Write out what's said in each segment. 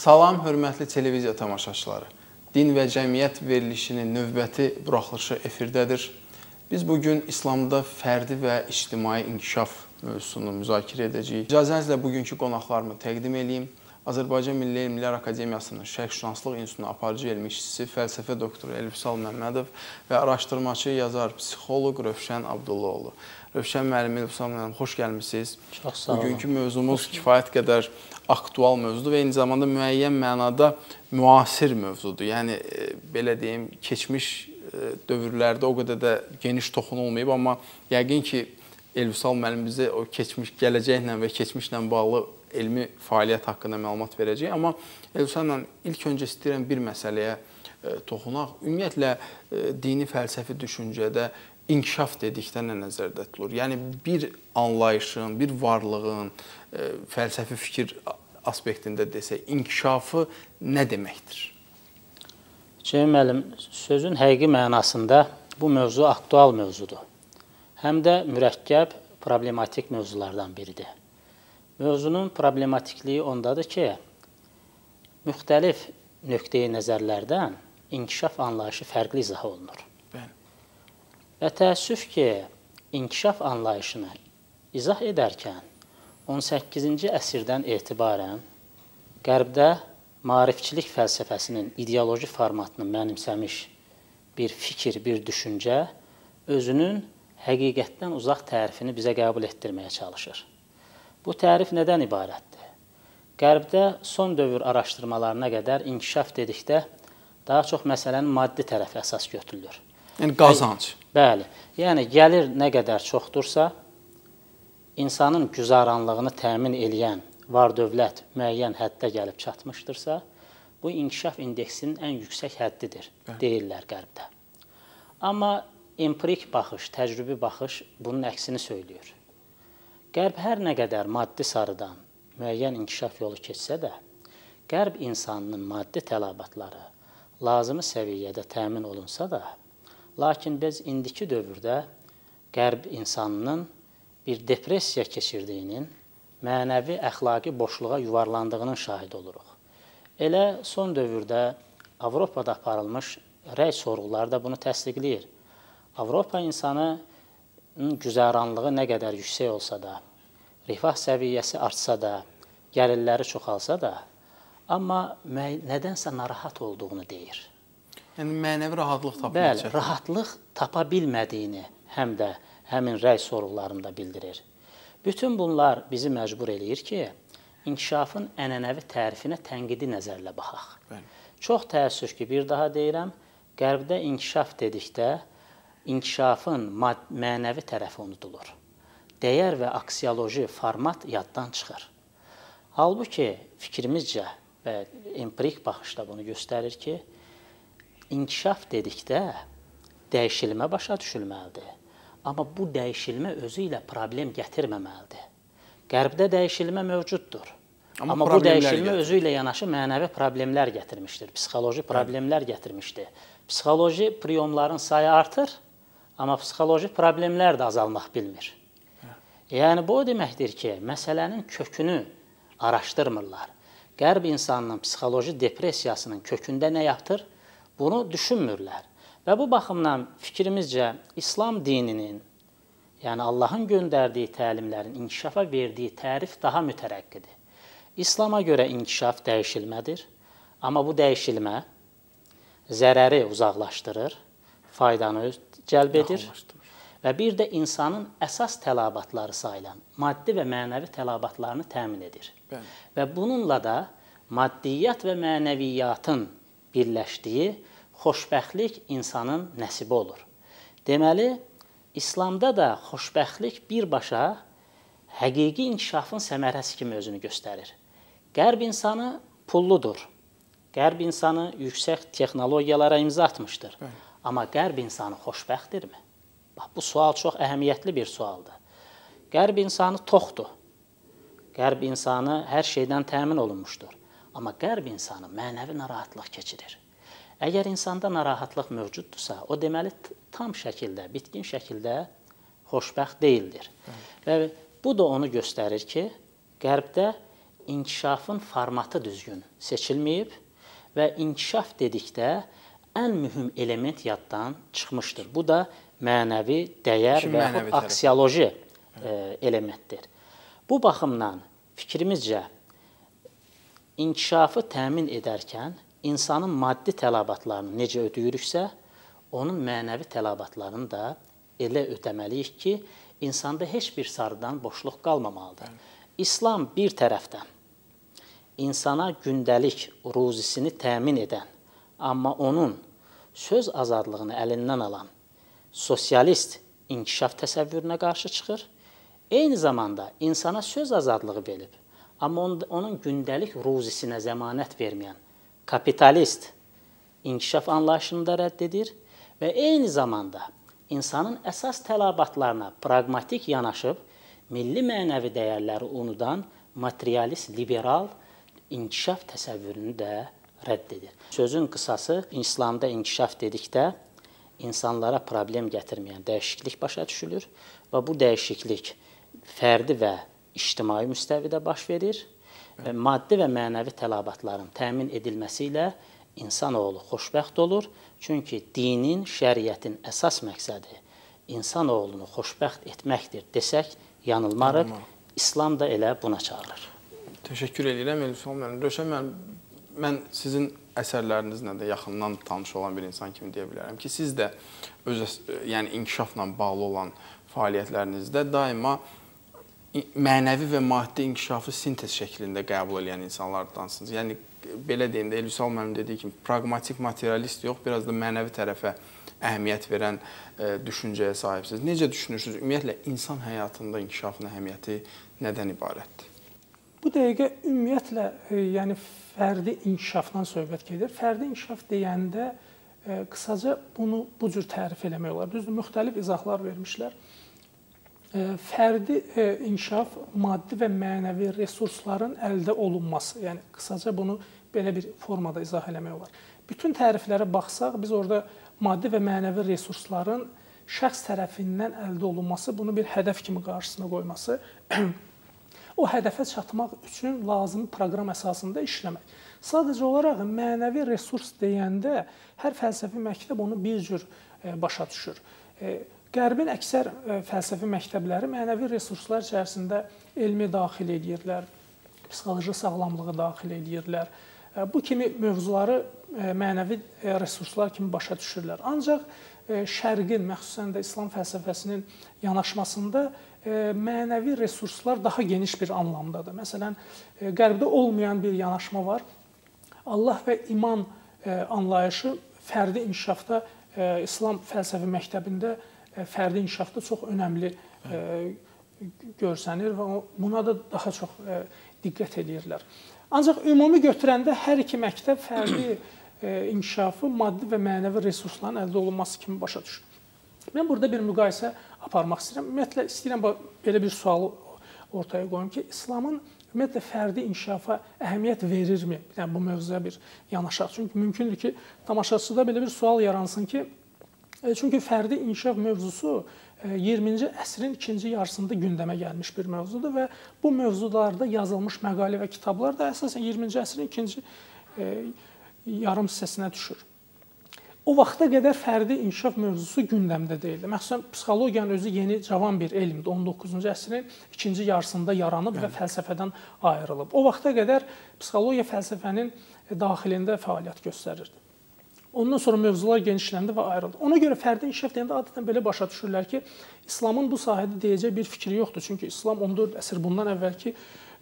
Salam, hörmətli televiziya tamaşaçıları. Din və cəmiyyət verilişinin növbəti buraxılışı efirdədir. Biz bu gün İslamda fərdi və ictimai inkişaf mövzusunu müzakirə edəcəyik. İcazənizlə bugünkü qonaqlarımı təqdim edeyim. Azərbaycan Milli Elmlər Akademiyasının Şərqşünaslıq İnstitutunun aparıcı elmi işçisi, fəlsəfə doktoru Elifsal Məmmədov və araşdırmaçı, yazar, psixoloq Rövşən Abdullaoğlu. Rövşən müəllim, Elifsal müəllim, xoş gəlmisiniz. Çox sağ olun. Bugünkü mövzumuz kifayət qədər aktual mövzudur və eyni zamanda müəyyən mənada müasir mövzudur. Yəni e, belə deyim, keçmiş e, dövrlərdə o qədər də geniş toxunulmayıb, amma yəqin ki Elvsal müəllim bizə o keçmiş gələcəklə və keçmişlə bağlı elmi fəaliyyət haqqında məlumat verəcək. Amma müəllim ilk öncə istəyirəm bir məsələyə e, toxunaq. Ümumiyyətlə dini fəlsəfi düşüncədə inkişaf dedikdə nə nəzərdə tutulur? Yəni bir anlayışın, bir varlığın fəlsəfi fikir aspektində desək, inkişafı nə deməkdir? Ceyhun müəllim, sözün həqiqi mənasında bu mövzu aktual mövzudur. Həm də mürəkkəb, problematik mövzulardan biridir. Mövzunun problematikliyi ondadır ki, müxtəlif nöqteyi nəzərlərdən inkişaf anlayışı fərqli izah olunur. Bəli. Və təəssüf ki, inkişaf anlayışını izah edərkən 18-ci əsrdən etibarən Qərbdə maarifçilik fəlsəfəsinin ideoloji formatını mənimsəmiş bir fikir, bir düşüncə özünün həqiqətdən uzaq tərifini bizə qəbul etdirməyə çalışır. Bu tərif nədən ibarətdir? Qərbdə son dövr araşdırmalarına qədər inkişaf dedikdə daha çox məsələnin maddi tərəfi əsas götürülür. Yəni qazanc. Bəli. Yəni gəlir nə qədər çoxdursa, insanın güzaranlığını təmin eləyən var-dövlət müəyyən həddə gəlib çatmışdırsa, bu inkişaf indeksinin ən yüksək həddidir, Bəli. deyirlər qərbdə. Amma empirik baxış, təcrübi baxış bunun əksini söylüyor. Qərb hər nə qədər maddi sarıdan müəyyən inkişaf yolu keçsə də, qərb insanının maddi tələbatları lazımi səviyyədə təmin olunsa da, lakin biz indiki dövrdə qərb insanının bir depressiya keçirdiyinin, mənəvi əxlaqi boşluğa yuvarlandığının şahid oluruq. Elə son dövrdə Avropada aparılmış rəy sorğuları da bunu təsdiqləyir. Avropa insanının güzəranlığı nə qədər yüksək olsa da, rifah səviyyəsi artsa da, gəlirləri çoxalsa da, amma nədənsə narahat olduğunu deyir. Yəni mənəvi rahatlıq tapmaq Bəli, rahatlıq tapa bilmədiyini həm də həmin rəy sorğularında bildirir. Bütün bunlar bizi məcbur eləyir ki, inkişafın ənənəvi tərifinə tənqidi nəzərlə baxaq. Bəli. Çox təəssüf ki, bir daha deyirəm, Qərbdə inkişaf dedikdə inkişafın mənəvi tərəfi unudulur. Dəyər və aksioloji format yaddan çıxır. Halbuki fikrimizcə və empirik baxışda bunu göstərir ki, inkişaf dedikdə dəyişilmə başa düşülməlidir. Amma bu dəyişilmə özü ilə problem gətirməməlidir. Qərbdə dəyişilmə mövcuddur. Amma, Amma bu dəyişilmə gətir. özü ilə yanaşı mənəvi problemlər gətirmişdir, psixoloji problemlər gətirmişdir. Psixoloji priyomların sayı artır, amma psixoloji problemlər də azalmaq bilmir. Yəni bu o deməkdir ki, məsələnin kökünü araşdırmırlar. Qərb insanının psixoloji depressiyasının kökündə nə yatır? Bunu düşünmürlər. Və bu baxımdan fikrimizcə İslam dininin, yəni Allahın göndərdiyi təlimlərin inkişafa verdiyi tərif daha mütərəqqidir. İslama görə inkişaf dəyişilmədir, amma bu dəyişilmə zərəri uzaqlaşdırır, faydanı cəlb edir və bir də insanın əsas tələbatları sayılan maddi və mənəvi tələbatlarını təmin edir. Bəli. Və bununla da maddiyyat və mənəviyyatın birləşdiyi xoşbəxtlik insanın nəsibi olur. Deməli, İslamda da xoşbəxtlik birbaşa həqiqi inkişafın səmərəsi kimi özünü göstərir. Qərb insanı pulludur. Qərb insanı yüksək texnologiyalara imza atmışdır. Bəli. Amma qərb insanı xoşbəxtdirmi? Bax bu sual çox əhəmiyyətli bir sualdır. Qərb insanı toxdur. Qərb insanı hər şeydən təmin olunmuşdur. Amma qərb insanı mənəvi narahatlıq keçirir. Əgər insanda narahatlıq mövcuddursa, o deməli tam şəkildə, bitkin şəkildə xoşbəxt deyildir. Və bu da onu göstərir ki, Qərbdə inkişafın formatı düzgün seçilməyib və inkişaf dedikdə ən mühüm element yaddan çıxmışdır. Bu da mənəvi dəyər Kim və mənəvi yaxud aksioloji e, elementdir. Bu baxımdan fikrimizcə inkişafı təmin edərkən insanın maddi tələbatlarını necə ödəyiriksə, onun mənəvi tələbatlarını da elə ödəməliyik ki, insanda heç bir sarıdan boşluq qalmamalıdır. İslam bir tərəfdən insana gündəlik ruzisini təmin edən, amma onun söz azadlığını əlindən alan sosialist inkişaf təsəvvürünə qarşı çıxır. Eyni zamanda insana söz azadlığı verib, amma onun gündəlik ruzisinə zəmanət verməyən kapitalist inkişaf anlayışını da rədd edir və eyni zamanda insanın əsas tələbatlarına praqmatik yanaşıb, milli mənəvi dəyərləri unudan materialist liberal inkişaf təsəvvürünü də rədd edir. Sözün qısası İslamda inkişaf dedikdə insanlara problem gətirməyən dəyişiklik başa düşülür və bu dəyişiklik fərdi və ictimai müstəvidə baş verir və maddi və mənəvi tələbatların təmin edilməsi ilə insanoğlu xoşbəxt olur. Çünki dinin, şəriətin əsas məqsədi insanoğlunu xoşbəxt etməkdir desək yanılmarıq. İslam da elə buna çağırır. Təşəkkür edirəm Elifson müəllim. Rövşən müəllim, mən sizin əsərlərinizlə də yaxından tanış olan bir insan kimi deyə bilərəm ki, siz də öz yəni inkişafla bağlı olan fəaliyyətlərinizdə daima mənəvi və maddi inkişafı sintez şəklində qəbul edən insanlardansınız. Yəni belə deyim də Elvisal müəllim dediyi kimi praqmatik materialist yox, biraz da mənəvi tərəfə əhəmiyyət verən e, düşüncəyə sahibsiniz. Necə düşünürsünüz? Ümumiyyətlə insan həyatında inkişafın əhəmiyyəti nədən ibarətdir? Bu dəqiqə ümumiyyətlə e, yəni fərdi inkişafdan söhbət gedir. Fərdi inkişaf deyəndə e, qısaca bunu bu cür tərif eləmək olar. Düzdür, müxtəlif izahlar vermişlər. E, fərdi e, inkişaf maddi və mənəvi resursların əldə olunması, yəni qısaca bunu belə bir formada izah eləmək olar. Bütün təriflərə baxsaq, biz orada maddi və mənəvi resursların şəxs tərəfindən əldə olunması, bunu bir hədəf kimi qarşısına qoyması o hədəfə çatmaq üçün lazımi proqram əsasında işləmək. Sadəcə olaraq mənəvi resurs deyəndə hər fəlsəfi məktəb onu bir cür e, başa düşür. E, Qərbin əksər e, fəlsəfi məktəbləri mənəvi resurslar içərisində elmi daxil edirlər, psixoloji sağlamlığı daxil edirlər. Bu kimi mövzuları mənəvi resurslar kimi başa düşürlər. Ancaq Şərqin, məxsusən də İslam fəlsəfəsinin yanaşmasında mənəvi resurslar daha geniş bir anlamdadır. Məsələn, Qərbdə olmayan bir yanaşma var. Allah və iman anlayışı fərdi inkişafda İslam fəlsəfi məktəbində fərdi inkişafda çox önəmli görsənir və buna da daha çox diqqət edirlər. Ancaq ümumi götürəndə hər iki məktəb fərdi inkişafı maddi və mənəvi resursların əldə olunması kimi başa düşür. Mən burada bir müqayisə aparmaq istəyirəm. Ümumiyyətlə istəyirəm belə bir sualı ortaya qoyum ki, İslamın ümumiyyətlə fərdi inkişafa əhəmiyyət verirmi? Yəni bu mövzuya bir yanaşaq. Çünki mümkündür ki, tamaşaçıda belə bir sual yaransın ki, e, çünki fərdi inkişaf mövzusu 20-ci e, əsrin ikinci yarısında gündəmə gəlmiş bir mövzudur və bu mövzularda yazılmış məqalə və kitablar da əsasən 20-ci əsrin ikinci e, yarım hissəsinə düşür. O vaxta qədər fərdi inkişaf mövzusu gündəmdə deyildi. Məxsusən psixologiyanın özü yeni cavan bir elmdir. 19-cu əsrin ikinci yarısında yaranıb Bəli. və fəlsəfədən ayrılıb. O vaxta qədər psixologiya fəlsəfənin daxilində fəaliyyət göstərirdi. Ondan sonra mövzular genişləndi və ayrıldı. Ona görə fərdi inkişaf deyəndə adətən belə başa düşürlər ki, İslamın bu sahədə deyəcək bir fikri yoxdur. Çünki İslam 14 əsr bundan əvvəlki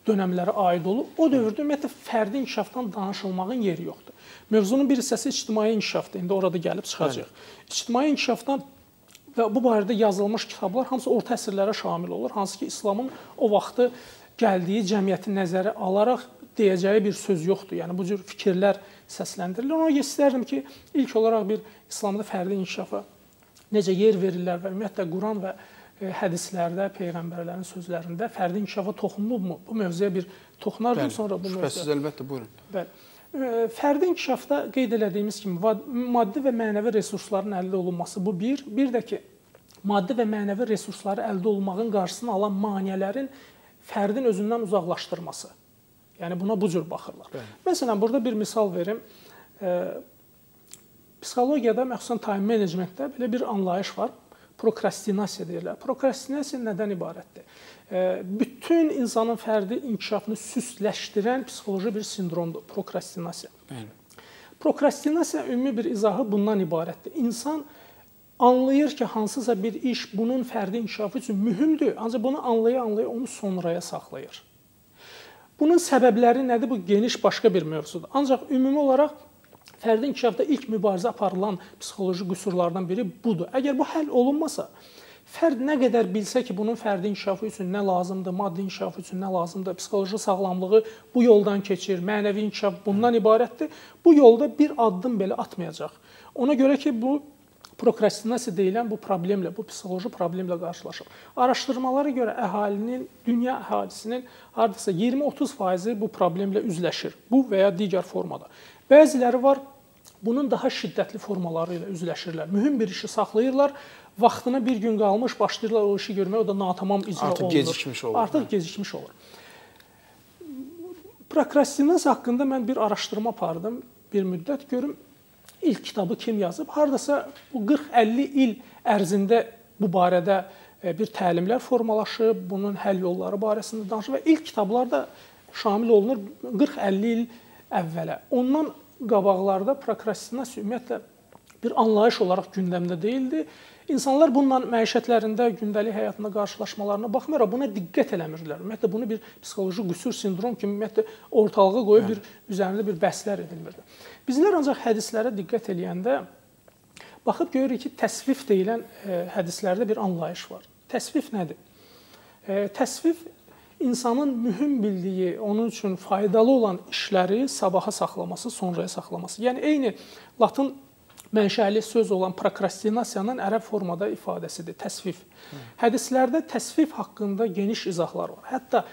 dönəmlərə aid olub. O dövrdə ümumiyyətlə fərdi inkişafdan danışılmağın yeri yoxdur. Mövzunun bir hissəsi ictimai inkişafdır. İndi orada gəlib çıxacaq. Bəli. İctimai inkişafdan və bu barədə yazılmış kitablar hamısı orta əsrlərə şamil olur. Hansı ki, İslamın o vaxtı gəldiyi cəmiyyəti nəzərə alaraq deyəcəyi bir söz yoxdur. Yəni bu cür fikirlər səsləndirilir. Ona istərdim ki, ilk olaraq bir İslamda fərdi inkişafa necə yer verirlər və ümumiyyətlə Quran və e, hədislərdə, peyğəmbərlərin sözlərində fərdi inkişafa toxunulubmu? Bu mövzuya bir toxunardım sonra bu mövzuya. Şübhəsiz əlbəttə, buyurun. Bəli. Fərdi inkişafda qeyd elədiyimiz kimi maddi və mənəvi resursların əldə olunması bu bir. Bir də ki, maddi və mənəvi resursları əldə olunmağın qarşısını alan maneələrin fərdin özündən uzaqlaşdırması. Yəni buna bu cür baxırlar. Bəli. Məsələn, burada bir misal verim. E, psixologiyada, məxsusən time managementdə belə bir anlayış var. Prokrastinasiya deyirlər. Prokrastinasiya nədən ibarətdir? E, bütün insanın fərdi inkişafını süstləşdirən psixoloji bir sindromdur prokrastinasiya. Bəli. Prokrastinasiya ümumi bir izahı bundan ibarətdir. İnsan anlayır ki, hansısa bir iş bunun fərdi inkişafı üçün mühümdür, ancaq bunu anlaya-anlaya onu sonraya saxlayır. Bunun səbəbləri nədir? Bu geniş başqa bir mövzudur. Ancaq ümumi olaraq fərdi inkişafda ilk mübarizə aparılan psixoloji qüsurlardan biri budur. Əgər bu həll olunmasa, fərd nə qədər bilsə ki, bunun fərdi inkişafı üçün nə lazımdır, maddi inkişafı üçün nə lazımdır, psixoloji sağlamlığı bu yoldan keçir, mənəvi inkişaf bundan ibarətdir. Bu yolda bir addım belə atmayacaq. Ona görə ki, bu prokrastinasiya deyilən bu problemlə, bu psixoloji problemlə qarşılaşır. Araşdırmalara görə əhalinin, dünya əhalisinin hardasa 20-30% bu problemlə üzləşir. Bu və ya digər formada. Bəziləri var bunun daha şiddətli formaları ilə üzləşirlər. Mühüm bir işi saxlayırlar, vaxtına bir gün qalmış başlayırlar o işi görməyə, o da natamam icra Artıq olunur. Artıq gecikmiş olur. Artıq hə. gecikmiş olur. Prokrastinasiya haqqında mən bir araşdırma apardım bir müddət görüm ilk kitabı kim yazıb? Hardasa bu 40-50 il ərzində bu barədə e, bir təlimlər formalaşıb, bunun həll yolları barəsində danışır və ilk kitablar da şamil olunur 40-50 il əvvələ. Ondan qabaqlarda prokrastinasiya ümumiyyətlə bir anlayış olaraq gündəmdə deyildi. İnsanlar bununla məişətlərində, gündəlik həyatında qarşılaşmalarına baxmayaraq buna diqqət eləmirdilər. Ümumiyyətlə bunu bir psixoloji qüsur, sindrom kimi ümumiyyətlə ortalığa qoyub bir üzərində bir bəhslər edilmirdi. Bizlər ancaq hədislərə diqqət eləyəndə baxıb görürük ki, təsvif deyilən e, hədislərdə bir anlayış var. Təsvif nədir? E, təsvif insanın mühüm bildiyi, onun üçün faydalı olan işləri sabaha saxlaması, sonraya saxlaması. Yəni eyni latın mənşəli söz olan prokrastinasiyanın ərəb formada ifadəsidir, təsvif. Hədislərdə təsvif haqqında geniş izahlar var. Hətta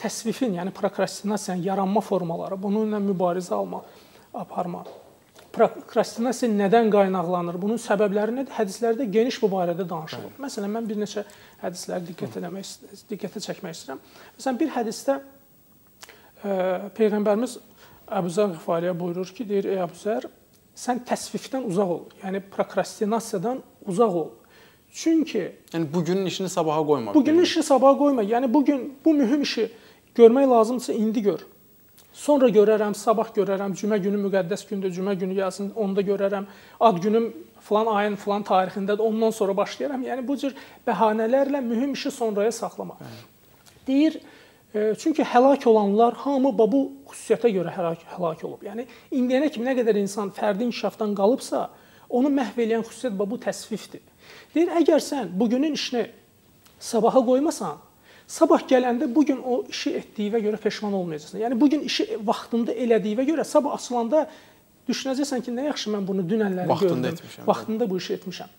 təsvifin, yəni prokrastinasiyanın yaranma formaları, bununla mübarizə alma, aparma. Prokrastinasiya nədən qaynaqlanır? Bunun səbəbləri nədir? Hədislərdə geniş bu barədə danışılır. Bəli. Məsələn, mən bir neçə hədisləri diqqət eləmək diqqətə çəkmək istəyirəm. Məsələn, bir hədisdə ə, peyğəmbərimiz Əbuzər Ğifariyə buyurur ki, deyir: "Ey Əbuzər, sən təsvifdən uzaq ol. Yəni prokrastinasiyadan uzaq ol. Çünki yəni bu günün işini sabaha qoyma. Bu günün işini sabaha qoyma. Yəni bu gün bu mühüm işi görmək lazımdırsa indi gör. Sonra görərəm, sabah görərəm, cümə günü müqəddəs gündür, cümə günü gəlsin, onda görərəm. Ad günüm falan ayın falan tarixindədir, ondan sonra başlayaram. Yəni bu cür bəhanələrlə mühüm işi sonraya saxlama. Deyir, Çünki həlak olanlar hamı bu xüsusiyyətə görə həlak, həlak olub. Yəni indiyənə kimi nə qədər insan fərdi inkişafdan qalıbsa, onu məhv edən xüsusiyyət bu təsvifdir. Deyir, əgər sən bugünün işini sabaha qoymasan, sabah gələndə bu gün o işi etdiyinə görə peşman olmayacaqsan. Yəni bu gün işi vaxtında elədiyinə görə sabah açılanda düşünəcəksən ki, nə yaxşı mən bunu dünənləri vaxtında gördüm. Etmişəm, vaxtında bu işi etmişəm.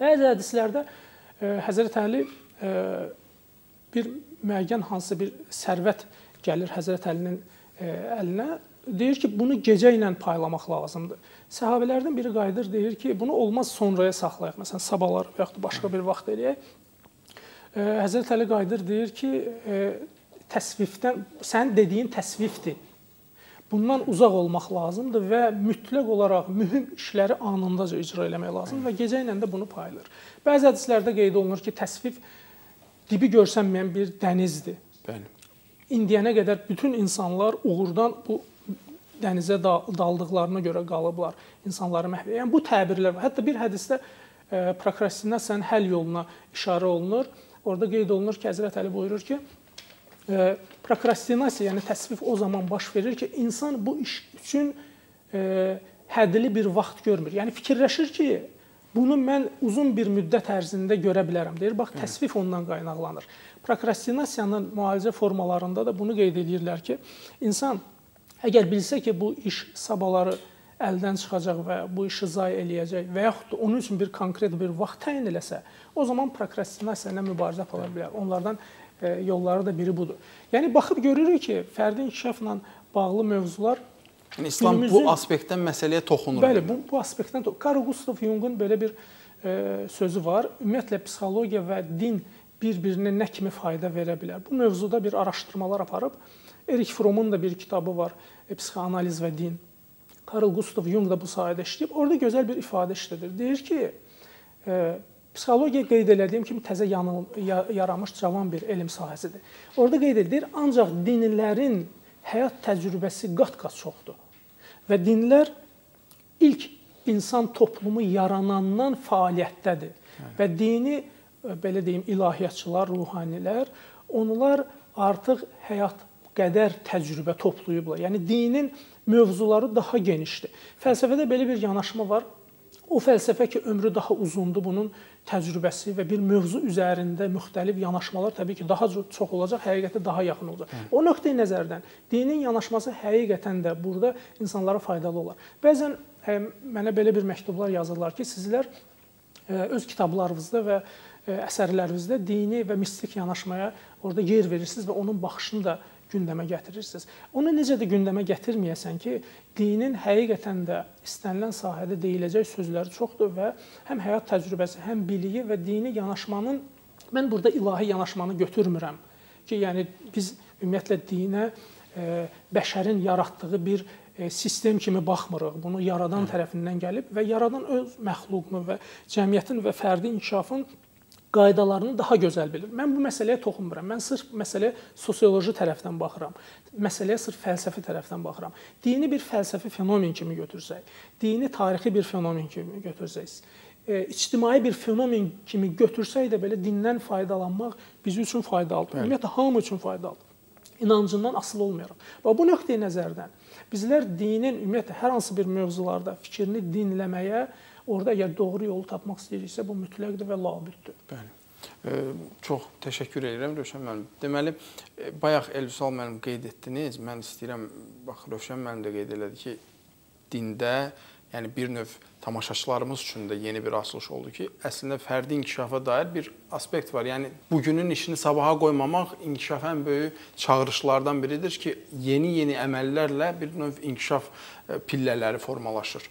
Bəzi hədislərdə e, Həzrət Əli e, bir müəyyən hansısa bir sərvət gəlir Həzrət Əlinin e, əlinə, deyir ki, bunu gecə ilə paylamaq lazımdır. Səhabelərdən biri qayıdır, deyir ki, bunu olmaz sonraya saxlayaq. Məsələn, sabahlar və yaxud başqa bir vaxt eləyək. E, Həzrət Əli qayıdır, deyir ki, e, təsvifdən sən dediyin təsvifdir. Bundan uzaq olmaq lazımdır və mütləq olaraq mühüm işləri anındaca icra etmək lazımdır və gecə ilə də bunu paylayır. Bəzi hədislərdə qeyd olunur ki, təsvif dibi görsənməyən bir dənizdir. Bəli. İndiyənə qədər bütün insanlar uğurdan bu dənizə daldıqlarına görə qalıblar. İnsanları məhv yəni, bu təbirlər var. Hətta bir hədisdə e, prokrastinasiyanın həll yoluna işarə olunur. Orada qeyd olunur ki, Həzrət Əli buyurur ki, e, prokrastinasiya, yəni təsvif o zaman baş verir ki, insan bu iş üçün e, hədli bir vaxt görmür. Yəni fikirləşir ki, Bunu mən uzun bir müddət ərzində görə bilərəm deyir. Bax, təsvif ondan qaynaqlanır. Prokrastinasiyanın müalicə formalarında da bunu qeyd edirlər ki, insan əgər bilsə ki, bu iş sabahları əldən çıxacaq və bu işi zay eləyəcək və yaxud da onun üçün bir konkret bir vaxt təyin eləsə, o zaman prokrastinasiya ilə mübarizə apara bilər. Onlardan e, yolları da biri budur. Yəni baxıb görürük ki, fərdi inkişafla bağlı mövzular Yəni İslam Günümüzün, bu aspektdən məsələyə toxunur. Bəli, bu bu aspektdən Carl Gustav Jung'un belə bir e, sözü var. Ümumiyyətlə psixologiya və din bir-birinə nə kimi fayda verə bilər? Bu mövzuda bir araşdırmalar aparıb Erik Fromun da bir kitabı var, e, Psixoanaliz və din. Karl Gustav Jung da bu sahədə işləyib. Orada gözəl bir ifadə işlədir. Deyir ki, e, psixologiya qeyd elədiyim kimi təzə yanıl, yaranmış cavan bir elm sahəsidir. Orada qeyd edilir, ancaq dinlərin həyat təcrübəsi qat-qat çoxdur. Və dinlər ilk insan toplumu yaranandan fəaliyyətdədir. Hə. Və dini e, belə deyim ilahiyyatçılar, ruhanilər onlar artıq həyat qədər təcrübə toplayıblar. Yəni dinin mövzuları daha genişdir. Fəlsəfədə belə bir yanaşma var. O fəlsəfə ki, ömrü daha uzundur, bunun təcrübəsi və bir mövzu üzərində müxtəlif yanaşmalar təbii ki, daha çox olacaq, həqiqətə daha yaxın olacaq. Hə. O nöqteyi nəzərdən dinin yanaşması həqiqətən də burada insanlara faydalı olar. Bəzən ə, mənə belə bir məktublar yazırlar ki, sizlər ə, öz kitablarınızda və ə, əsərlərinizdə dini və mistik yanaşmaya orada yer verirsiniz və onun baxışını da gündəmə gətirirsiniz. Onu necə də gündəmə gətirməyəsən ki, dinin həqiqətən də istənilən sahədə deyiləcək sözləri çoxdur və həm həyat təcrübəsi, həm biliyi və dini yanaşmanın mən burada ilahi yanaşmanı götürmürəm ki, yəni biz ümumiyyətlə dinə e, bəşərin yaratdığı bir e, sistem kimi baxmırıq. Bunu yaradan tərəfindən gəlib və yaradan öz məxluqunu və cəmiyyətin və fərdi inkişafın qaydalarını daha gözəl bilir. Mən bu məsələyə toxunmuram. Mən sırf məsələyə sosioloji tərəfdən baxıram. Məsələyə sırf fəlsəfi tərəfdən baxıram. Dini bir fəlsəfi fenomen kimi götürsək, dini tarixi bir fenomen kimi götürsək, e, ictimai bir fenomen kimi götürsək də belə dindən faydalanmaq bizim üçün faydalıdır. Ümumiyyətlə hamı üçün faydalıdır. İnancından asılı olmayaraq. Və bu nöqteyi nəzərdən bizlər dinin ümumiyyətlə hər hansı bir mövzularda fikrini dinləməyə Orada əgər doğru yolu tapmaq istəyiriksə, bu mütləqdir və labüddür. Bəli. E, çox təşəkkür edirəm Rövşən müəllim. Deməli, e, bayaq Elvsal müəllim qeyd etdiniz. Mən istəyirəm bax Rövşən müəllim də qeyd elədi ki, dində, yəni bir növ tamaşaçılarımız üçün də yeni bir açılış oldu ki, əslində fərdi inkişafa dair bir aspekt var. Yəni bugünün işini sabaha qoymamaq inkişafa ən böyük çağırışlardan biridir ki, yeni-yeni əməllərlə bir növ inkişaf e, pillələri formalaşır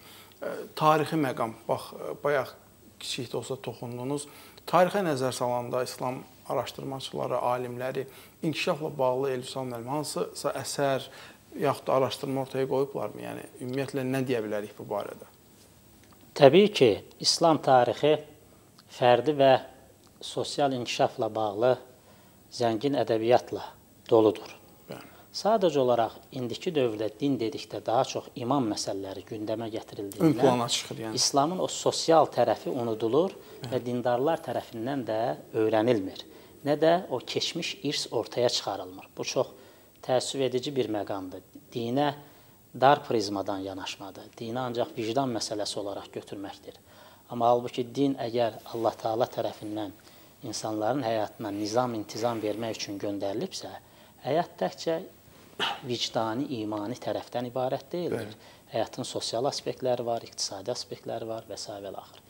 tarixi məqam, bax bayaq kiçik də olsa toxundunuz. Tarixə nəzər salanda İslam araşdırmaçıları, alimləri inkişafla bağlı Elvsal müəllim hansısa əsər yaxud da araşdırma ortaya qoyublarmı? Yəni ümumiyyətlə nə deyə bilərik bu barədə? Təbii ki, İslam tarixi fərdi və sosial inkişafla bağlı zəngin ədəbiyyatla doludur. Sadəcə olaraq indiki dövrdə din dedikdə daha çox imam məsələləri gündəmə gətirildiyindən ön plana çıxır, yəni. İslamın o sosial tərəfi unudulur Hə. və dindarlar tərəfindən də öyrənilmir. Nə də o keçmiş irs ortaya çıxarılmır. Bu çox təəssüf edici bir məqamdır. Dinə dar prizmadan yanaşmadır. Dinə ancaq vicdan məsələsi olaraq götürməkdir. Amma halbuki din əgər Allah Taala tərəfindən insanların həyatına nizam, intizam vermək üçün göndərilibsə, həyat təkcə vicdani, imani tərəfdən ibarət deyildir. Bəli. Həyatın sosial aspektləri var, iqtisadi aspektləri var və s. və axır.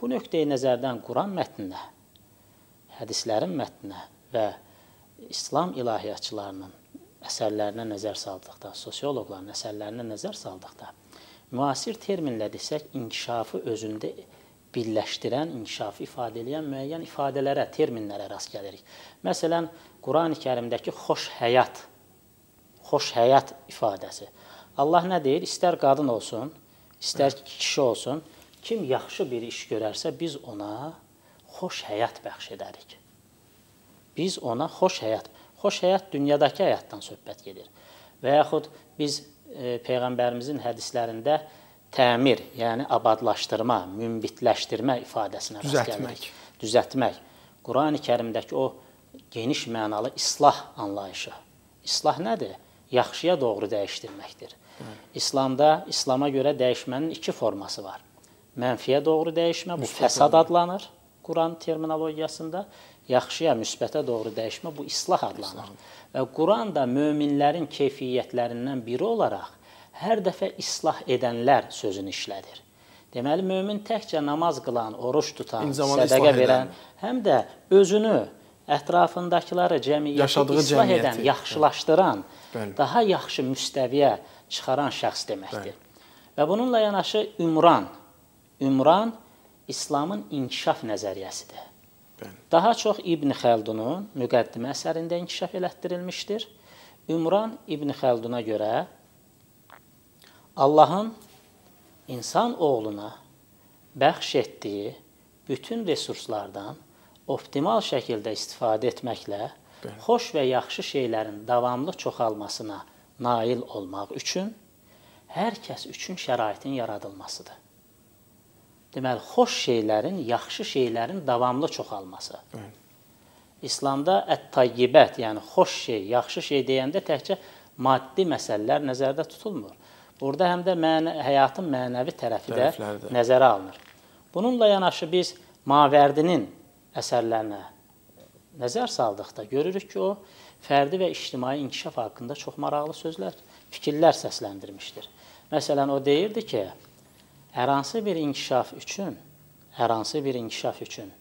Bu nöqteyi nəzərdən Quran mətninə, hədislərin mətninə və İslam ilahiyyatçılarının əsərlərinə nəzər saldıqda, sosioloqların əsərlərinə nəzər saldıqda, müasir terminlə desək, inkişafı özündə birləşdirən, inkişafı ifadə edən müəyyən ifadələrə, terminlərə rast gəlirik. Məsələn, Qurani-Kərimdəki xoş həyat xoş həyat ifadəsi. Allah nə deyir? İstər qadın olsun, istər kişi olsun, kim yaxşı bir iş görərsə biz ona xoş həyat bəxş edərik. Biz ona xoş həyat, xoş həyat dünyadakı həyatdan söhbət gedir. Və yaxud biz e, peyğəmbərimizin hədislərində təmir, yəni abadlaşdırma, münbitləşdirmə ifadəsinə rast gəlirik. Düzəltmək. Qurani-Kərimdəki o geniş mənalı islah anlayışı. İslah nədir? Yaxşıya doğru dəyişdirməkdir. İslamda İslama görə dəyişmənin iki forması var. Mənfiyə doğru dəyişmə, bu fəsad adlanır Quran terminologiyasında. Yaxşıya, müsbətə doğru dəyişmə bu islah adlanır. Və Quran da möminlərin keyfiyyətlərindən biri olaraq hər dəfə islah edənlər sözünü işlədir. Deməli mömin təkcə namaz qılan, oruç tutan, sədaqə verən, həm də özünü, ətrafındakıları, cəmiyyəti Yaşadığı islah cəmiyyəti. edən, yaxşılaşdıran, Bəli. daha yaxşı müstəviyə çıxaran şəxs deməkdir. Bəli. Və bununla yanaşı ümran, ümran İslamın inkişaf nəzəriyyəsidir. Bəli. Daha çox İbn Xəldunun müqəddimə əsərində inkişaf elətdirilmişdir. Ümran İbn Xəlduna görə Allahın insan oğluna bəxş etdiyi bütün resurslardan optimal şəkildə istifadə etməklə Bəli. xoş və yaxşı şeylərin davamlı çoxalmasına nail olmaq üçün hər kəs üçün şəraitin yaradılmasıdır. Deməli, xoş şeylərin, yaxşı şeylərin davamlı çoxalması. Bəli. İslamda ət-tayyibət, yəni xoş şey, yaxşı şey deyəndə təkcə maddi məsələlər nəzərdə tutulmur. Burada həm də mənə, həyatın mənəvi tərəfi də Tərəfləri də. nəzərə alınır. Bununla yanaşı biz Maværdinin əsərlərinə nəzər saldıqda görürük ki, o fərdi və ictimai inkişaf haqqında çox maraqlı sözlər, fikirlər səsləndirmişdir. Məsələn, o deyirdi ki, hər hansı bir inkişaf üçün, hər hansı bir inkişaf üçün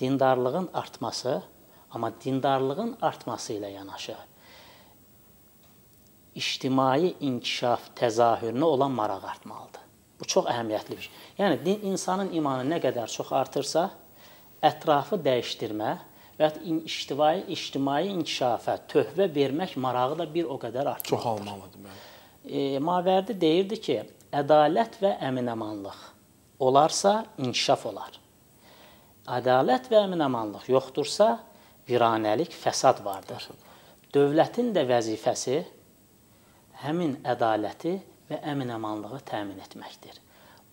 dindarlığın artması, amma dindarlığın artması ilə yanaşı ictimai inkişaf təzahürünə olan maraq artmalıdır. Bu çox əhəmiyyətli bir şey. Yəni din, insanın imanı nə qədər çox artırsa, ətrafı dəyişdirmə və ya ictimai ictimai inkişafa töhfə vermək marağı da bir o qədər artmalıdır. Çoxalmalıdır bəli. E, Mavərdi deyirdi ki, ədalət və əminamanlıq olarsa inkişaf olar. Ədalət və əminamanlıq yoxdursa viranəlik, fəsad vardır. Dövlətin də vəzifəsi həmin ədaləti və əminamanlığı təmin etməkdir.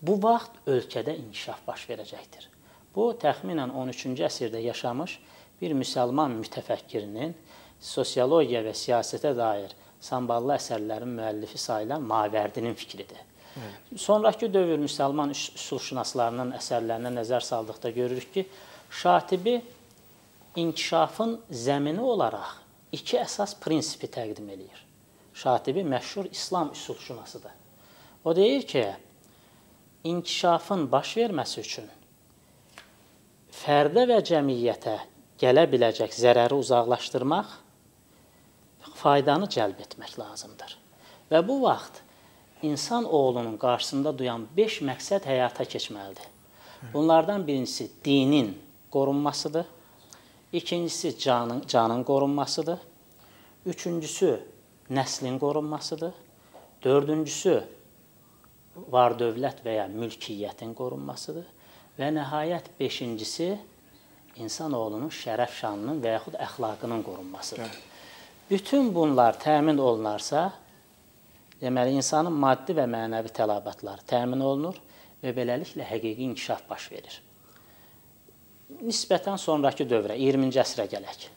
Bu vaxt ölkədə inkişaf baş verəcəkdir. Bu təxminən 13-cü əsrdə yaşamış bir müsəlman mütəfəkkirinin sosiologiya və siyasətə dair samballı əsərlərin müəllifi sayılan Maværdinin fikridir. Sonrakı dövr müsəlman üsulşünaslarının əsərlərinə nəzər saldıqda görürük ki, Şatibi inkişafın zəmini olaraq iki əsas prinsipi təqdim eləyir. Şatibi məşhur İslam üsulşünasıdır. O deyir ki, inkişafın baş verməsi üçün fərdə və cəmiyyətə gələ biləcək zərəri uzaqlaşdırmaq, faydanı cəlb etmək lazımdır. Və bu vaxt insan oğlunun qarşısında duyan 5 məqsəd həyata keçməlidir. Bunlardan birincisi dinin qorunmasıdır. İkincisi canın canın qorunmasıdır. Üçüncüsü nəslin qorunmasıdır. Dördüncüsü var dövlət və ya mülkiyyətin qorunmasıdır və nəhayət 5-incisi insanoğlunun şərəf şanının və yaxud əxlaqının qorunmasıdır. Bəli. Bütün bunlar təmin olunarsa, deməli insanın maddi və mənəvi tələbatları təmin olunur və beləliklə həqiqi inkişaf baş verir. Nisbətən sonrakı dövrə, 20-ci əsrə gələk.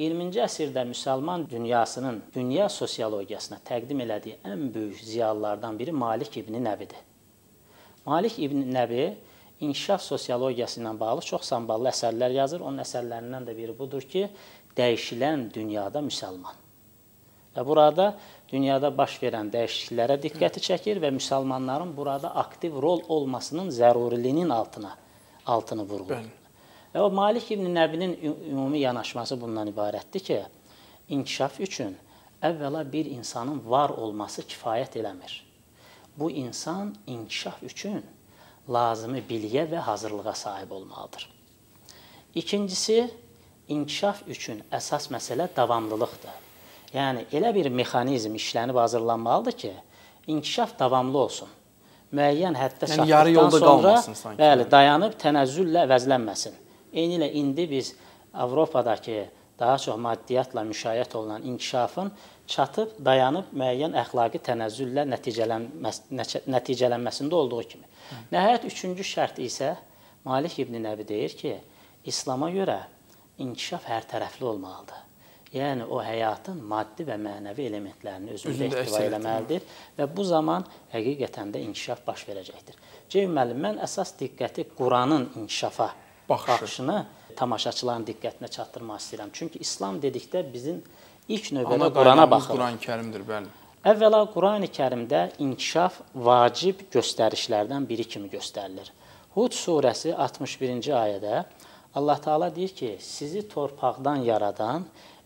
20-ci əsrdə müsəlman dünyasının dünya sosiologiyasına təqdim elədiyi ən böyük ziyalılardan biri Malik İbn Nəbidir. Malik İbn Nəbi inkişaf sosiologiyası ilə bağlı çox samballı əsərlər yazır. Onun əsərlərindən də biri budur ki, dəyişilən dünyada müsəlman. Və burada dünyada baş verən dəyişikliklərə diqqəti çəkir və müsəlmanların burada aktiv rol olmasının zəruriliyinin altına altını vurğulayır. Və o Malik ibn Nəbinin ümumi yanaşması bundan ibarətdir ki, inkişaf üçün əvvəla bir insanın var olması kifayət eləmir. Bu insan inkişaf üçün lazımi biliyə və hazırlığa sahib olmalıdır. İkincisi, inkişaf üçün əsas məsələ davamlılıqdır. Yəni elə bir mexanizm işlənib hazırlanmalıdır ki, inkişaf davamlı olsun. Müəyyən həddə Yəni, çatdıqdan yarı yolda sonra sanki. bəli, dayanıb tənəzzüllə əvəzlənməsin. Eynilə indi biz Avropadakı daha çox maddiyyatla müşayiət olunan inkişafın çatıb dayanıb müəyyən əxlaqi tənəzzüllə nəticələnməs nəticə- nəticələnməsində olduğu kimi. Nəhayət üçüncü şərt isə Malik İbn Nəbi deyir ki, İslam'a görə inkişaf hər tərəfli olmalıdır. Yəni o həyatın maddi və mənəvi elementlərini özündə ehtiva eləməlidir və bu zaman həqiqətən də inkişaf baş verəcəkdir. Ceyhun müəllim, mən əsas diqqəti Quranın inkişafa Baxışı. baxışını tamaşaçıların diqqətinə çatdırmaq istəyirəm. Çünki İslam dedikdə bizim ilk növbədə Qurana baxırıq. Quran-Kərimdir, bəli. Əvvəla Qurani-Kərimdə inkişaf vacib göstərişlərdən biri kimi göstərilir. Hud surəsi 61-ci ayədə Allah Taala deyir ki, sizi torpaqdan yaradan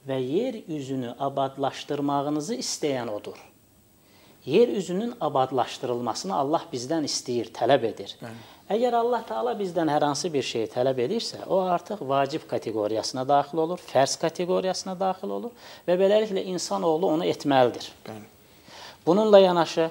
və yer üzünü abadlaşdırmağınızı istəyən odur. Yer üzünün abadlaşdırılmasını Allah bizdən istəyir, tələb edir. Bəli. Əgər Allah Taala bizdən hər hansı bir şey tələb edirsə, o artıq vacib kateqoriyasına daxil olur, fərz kateqoriyasına daxil olur və beləliklə insanoğlu onu etməlidir. Bəli. Bununla yanaşı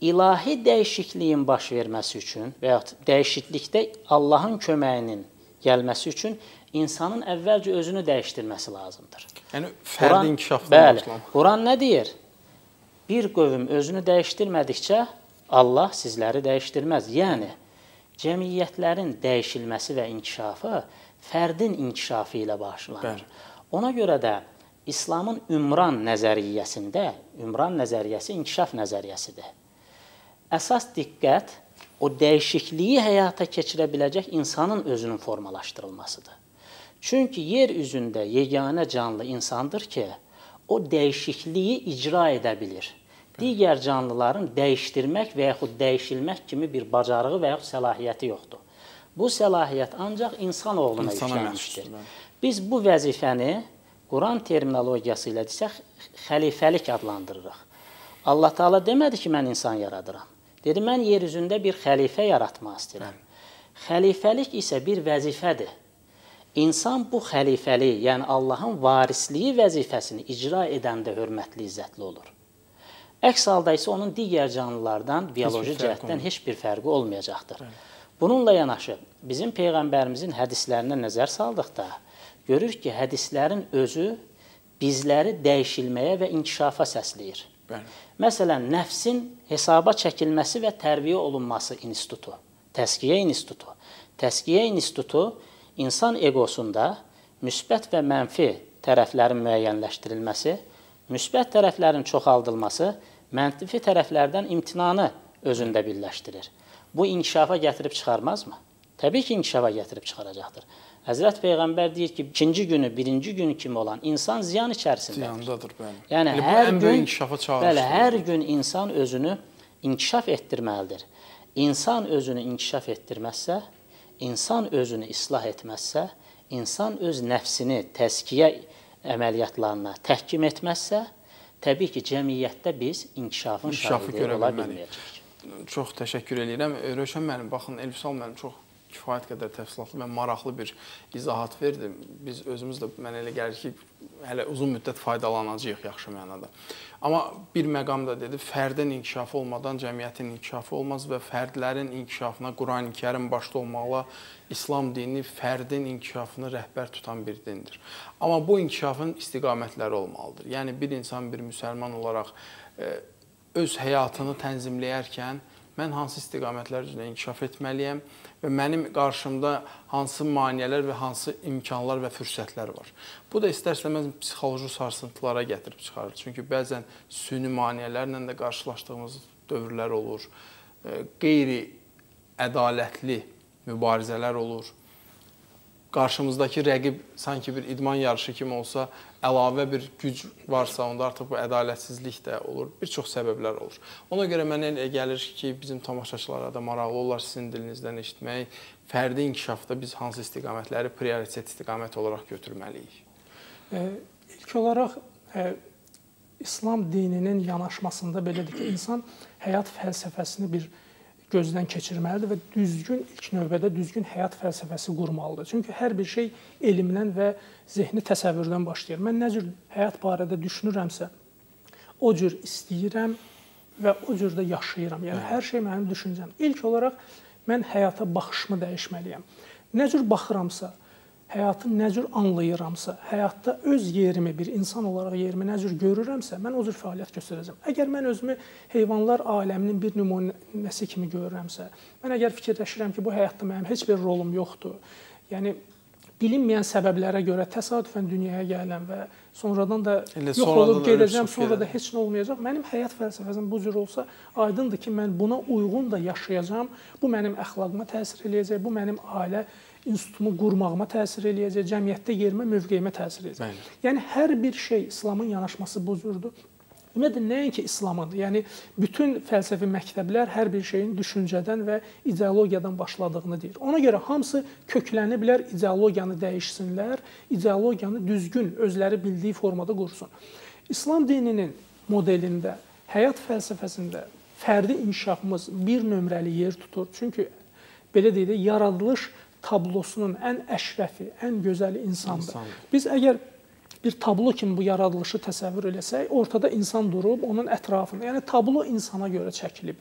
ilahi dəyişikliyin baş verməsi üçün və ya dəyişiklikdə Allahın köməyinin gəlməsi üçün insanın əvvəlcə özünü dəyişdirməsi lazımdır. Yəni fərdi inkişafdan bəli, başlamaq. Quran nə deyir? Bir qövm özünü dəyişdirmədikcə Allah sizləri dəyişdirməz. Yəni cəmiyyətlərin dəyişilməsi və inkişafı fərdin inkişafı ilə başlanır. Bəli. Ona görə də İslamın ümran nəzəriyyəsində, ümran nəzəriyyəsi inkişaf nəzəriyyəsidir. Əsas diqqət o dəyişikliyi həyata keçirə biləcək insanın özünün formalaşdırılmasıdır. Çünki yer üzündə yeganə canlı insandır ki, o dəyişikliyi icra edə bilir digər canlıların dəyişdirmək və yaxud dəyişilmək kimi bir bacarığı və yaxud səlahiyyəti yoxdur. Bu səlahiyyət ancaq insan oğluna yüklənmişdir. Biz bu vəzifəni Quran terminologiyası ilə desək xəlifəlik adlandırırıq. Allah Taala demədi ki, mən insan yaradıram. Dedi, mən yer üzündə bir xəlifə yaratmaq istəyirəm. Xəlifəlik isə bir vəzifədir. İnsan bu xəlifəliyi, yəni Allahın varisliyi vəzifəsini icra edəndə hörmətli, izzətli olur. Əks halda isə onun digər canlılardan bioloji cəhətdən heç bir fərqi olmayacaqdır. Bununla yanaşı bizim peyğəmbərimizin hədislərinə nəzər saldıqda görürük ki, hədislərin özü bizləri dəyişilməyə və inkişafa səsləyir. Bəli. Məsələn, nəfsin hesaba çəkilməsi və tərbiyə olunması institutu, təskiyə institutu. Təskiyə institutu insan eqosunda müsbət və mənfi tərəflərin müəyyənləşdirilməsi, müsbət tərəflərin çoxaldılması, mənfi tərəflərdən imtinanı özündə birləşdirir. Bu inkişafa gətirib çıxarmazmı? Təbii ki, inkişafa gətirib çıxaracaqdır. Həzrət Peyğəmbər deyir ki, ikinci günü, birinci gün kimi olan insan ziyan içərisindədir. Ziyandadır, bəli. Yəni Elə bu hər gün inkişafa çağırışdır. Bəli, hər gün insan özünü inkişaf etdirməlidir. İnsan özünü inkişaf etdirməzsə, insan özünü islah etməzsə, insan öz nəfsini təzkiyə əməliyyatlarına təhkim etməzsə, təbii ki, cəmiyyətdə biz inkişafın İnkişafı şahidi ola bilməyəcəyik. Çox təşəkkür edirəm. Rövşən müəllim, baxın Elfisal müəllim çox kifayət qədər təfsilatlı və maraqlı bir izahat verdi. Biz özümüz də mənə elə gəlir ki, hələ uzun müddət faydalanacağıq yaxşı mənada. Amma bir məqamda dedi, fərdin inkişafı olmadan cəmiyyətin inkişafı olmaz və fərdlərin inkişafına Qurani-Kərim başda olmaqla İslam dini fərdin inkişafını rəhbər tutan bir dindir. Amma bu inkişafın istiqamətləri olmalıdır. Yəni bir insan bir müsəlman olaraq e, öz həyatını tənzimləyərkən mən hansı istiqamətlər üzrə inkişaf etməliyəm və mənim qarşımda hansı maneələr və hansı imkanlar və fürsətlər var. Bu da istər-istəməz psixoloji sarsıntılara gətirib çıxarır. Çünki bəzən süni maneələrlə də qarşılaşdığımız dövrlər olur. E, Qeyri ədalətli mübarizələr olur. Qarşımızdakı rəqib sanki bir idman yarışı kimi olsa, əlavə bir güc varsa, onda artıq bu ədalətsizlik də olur. Bir çox səbəblər olur. Ona görə mənə elə gəlir ki, bizim tamaşaçılara da maraqlı olar sizin dilinizdən eşitmək. Fərdi inkişafda biz hansı istiqamətləri prioritet istiqamət olaraq götürməliyik? E, ilk olaraq e, İslam dininin yanaşmasında belədir ki, insan həyat fəlsəfəsini bir gözdən keçirməlidir və düzgün ilk növbədə düzgün həyat fəlsəfəsi qurmalıdır. Çünki hər bir şey elmdən və zehni təsəvvürdən başlayır. Mən nə cür həyat barədə düşünürəmsə, o cür istəyirəm və o cür də yaşayıram. Yəni hər şey mənim düşüncəm. İlk olaraq mən həyata baxışımı dəyişməliyəm. Nə cür baxıramsa, həyatı nə cür anlayıramsa, həyatda öz yerimi bir insan olaraq yerimi nə cür görürəmsə, mən o cür fəaliyyət göstərəcəm. Əgər mən özümü heyvanlar aləminin bir nümunəsi kimi görürəmsə, mən əgər fikirləşirəm ki, bu həyatda mənim heç bir rolum yoxdur. Yəni bilinməyən səbəblərə görə təsadüfən dünyaya gələn və sonradan da Elə yox olub gedəcəm, sonra da heç nə olmayacaq. Mənim həyat fəlsəfəm bu cür olsa, aydındır ki, mən buna uyğun da yaşayacağam. Bu mənim əxlaqıma təsir eləyəcək, bu mənim ailə institutumu qurmağıma təsir eləyəcək, cəmiyyətdə yerimə, mövqeyimə təsir eləyəcək. Bəli. Yəni hər bir şey İslamın yanaşması bu cürdür. Ümumiyyətlə nəinki İslamın, yəni bütün fəlsəfi məktəblər hər bir şeyin düşüncədən və ideologiyadan başladığını deyir. Ona görə hamısı kökləniblər, ideologiyanı dəyişsinlər, ideologiyanı düzgün özləri bildiyi formada qursun. İslam dininin modelində, həyat fəlsəfəsində fərdi inkişafımız bir nömrəli yer tutur. Çünki belə deyək də yaradılış tablosunun ən əşrəfi, ən gözəli insandır. İnsandır. Biz əgər bir tablo kimi bu yaradılışı təsəvvür eləsək, ortada insan durub onun ətrafında. Yəni tablo insana görə çəkilib.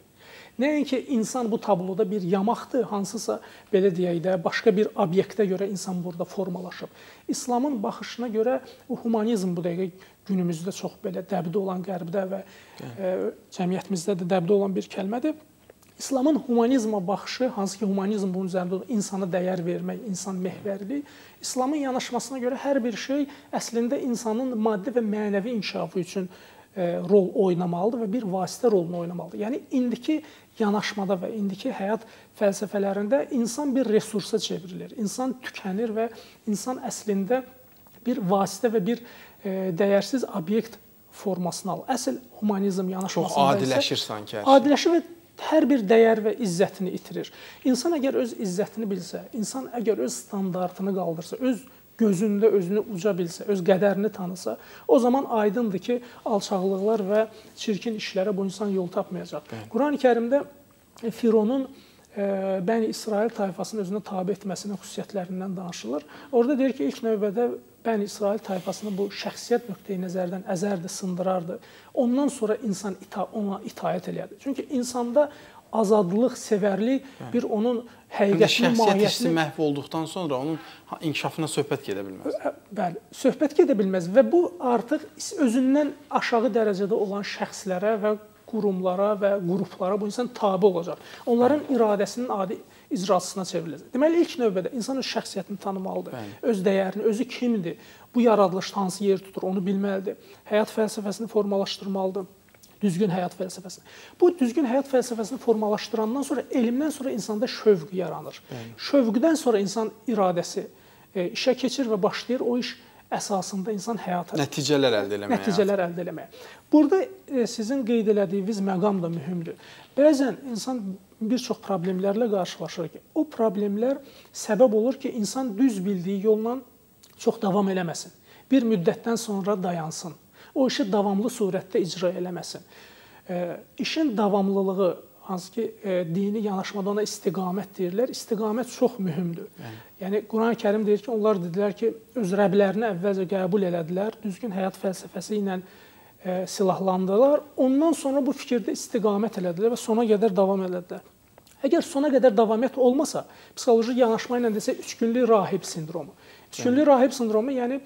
Nəinki insan bu tabloda bir yamaqdır, hansısa belə deyək də, başqa bir obyektə görə insan burada formalaşıb. İslamın baxışına görə humanizm bu dəqiqə günümüzdə çox belə dəbdə olan qərbdə və e, cəmiyyətimizdə də dəbdə olan bir kəlmədir. İslamın humanizmə baxışı, hansı ki humanizm bunun üzərində insana dəyər vermək, insan mehvərliyi, İslamın yanaşmasına görə hər bir şey əslində insanın maddi və mənəvi inkişafı üçün e, rol oynamalıdır və bir vasitə rolunu oynamalıdır. Yəni indiki yanaşmada və indiki həyat fəlsəfələrində insan bir resursa çevrilir. İnsan tükənir və insan əslində bir vasitə və bir e, dəyərsiz obyekt formasını alır. Əsl humanizm yanaşmasında Çox adiləşir sanki. Adiləşir və hər bir dəyər və izzətini itirir. İnsan əgər öz izzətini bilsə, insan əgər öz standartını qaldırsa, öz gözündə özünü uca bilsə, öz qədərini tanısa, o zaman aydındır ki, alçaqlıqlar və çirkin işlərə bu insan yol tapmayacaq. Qurani-Kərimdə Fironun Bəni İsrail tayfasını özünə tabe etməsinin xüsusiyyətlərindən danışılır. Orada deyir ki, ilk növbədə Bəni İsrail tayfasını bu şəxsiyyət nöqteyi nəzərdən əzərdi, sındırardı. Ondan sonra insan ita ona itaət eləyərdi. Çünki insanda azadlıq, sevərlik bir onun həqiqətini, şəxsiyyət hissi mahiyyətini məhv olduqdan sonra onun inkişafına söhbət gedə bilməz. Bəli, söhbət gedə bilməz və bu artıq özündən aşağı dərəcədə olan şəxslərə və qurumlara və qruplara bu insan tabe olacaq. Onların iradəsinin adi icraçısına çevriləcək. Deməli ilk növbədə insan öz şəxsiyyətini tanımalıdır. Bəli. Öz dəyərini, özü kimdir? Bu yaradılışda hansı yer tutur, onu bilməlidir. Həyat fəlsəfəsini formalaşdırmalıdır. Düzgün həyat fəlsəfəsini. Bu düzgün həyat fəlsəfəsini formalaşdırandan sonra elmdən sonra insanda şövq yaranır. Bəli. Şövqdən sonra insan iradəsi e, işə keçir və başlayır o iş əsasında insan həyata Nəticələr əldə eləməyə. nəticələr əldə etməyə. Burada e, sizin qeyd elədiyiniz məqam da mühümdür. Bəzən insan bir çox problemlərlə qarşılaşır ki, o problemlər səbəb olur ki, insan düz bildiyi yolla çox davam eləməsin. Bir müddətdən sonra dayansın. O işi davamlı surətdə icra eləməsin. E, işin davamlılığı hansı ki e, dini yanaşmada ona istiqamət deyirlər. İstiqamət çox mühümdür. Yəni, yəni Quran-Kərim deyir ki, onlar dedilər ki, öz rəblərini əvvəlcə qəbul elədilər, düzgün həyat fəlsəfəsi ilə e, silahlandılar. Ondan sonra bu fikirdə istiqamət elədilər və sona qədər davam elədilər. Əgər sona qədər davamiyyət olmasa, psixoloji yanaşma ilə desək, üç günlük rahib sindromu. Üç günlük rahib sindromu, yəni